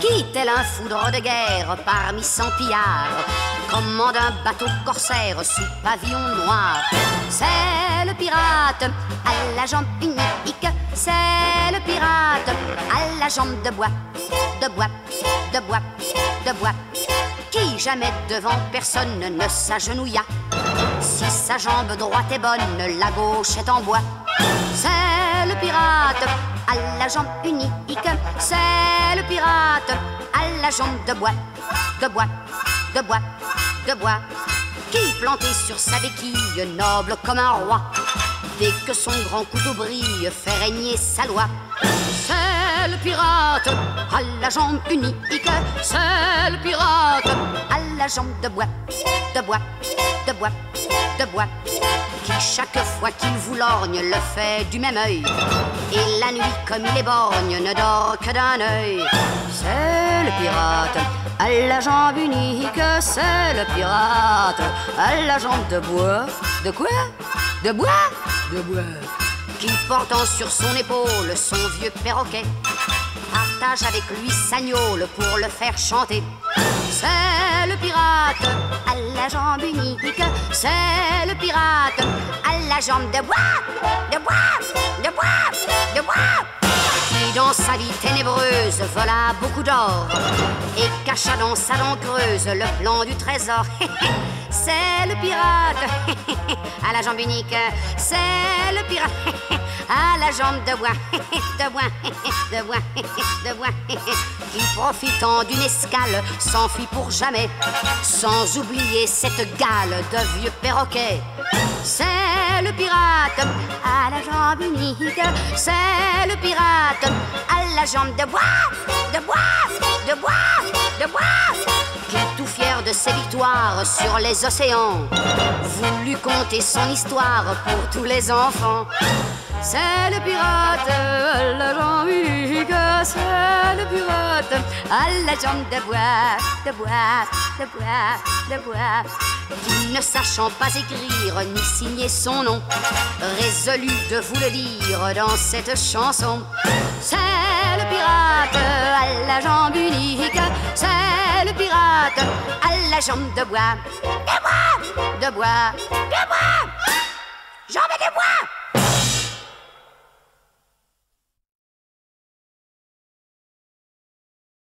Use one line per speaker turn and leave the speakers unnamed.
qui, tel un foudre de guerre, parmi cent pillards, commande un bateau corsaire sous pavillon noir? C'est le pirate à la jambe unique, c'est le pirate à la jambe de bois, de bois, de bois, de bois, qui jamais devant personne ne s'agenouilla. Si sa jambe droite est bonne, la gauche est en bois. C'est la jambe unique, c'est le pirate à la jambe de bois, de bois, de bois, de bois, qui planté sur sa béquille, noble comme un roi, dès que son grand couteau brille, fait régner sa loi. C'est le pirate à la jambe unique, c'est le pirate à la jambe de bois, de bois, de bois, de bois, chaque fois qu'il vous lorgne le fait du même œil. Et la nuit, comme il est borgne, ne dort que d'un œil. C'est le pirate à la jambe unique, c'est le pirate à la jambe de bois. De quoi? De bois? De bois qui portant sur son épaule son vieux perroquet, partage avec lui sa gnôle pour le faire chanter. C'est le pirate à la jambe unique, c'est le pirate à la jambe de bois, de bois, de bois, de bois, qui dans sa vie ténébreuse vola beaucoup d'or et cacha dans sa dent creuse le plan du trésor. c'est le pirate. À la jambe unique, c'est le pirate. À la jambe de bois, de bois, de bois, de bois, qui profitant d'une escale s'enfuit pour jamais, sans oublier cette gale de vieux perroquet. C'est le pirate. À la jambe unique, c'est le pirate. À la jambe de bois, de bois, de bois, de bois, de ses victoires sur les océans, voulut conter son histoire pour tous les enfants. C'est le pirate à la jambe unique, c'est le pirate à la jambe de bois, de bois, de bois, de bois, qui ne sachant pas écrire ni signer son nom, résolu de vous le dire dans cette chanson. C'est le pirate à la jambe à la jambe de bois, de bois, de bois, de bois, jambe de bois.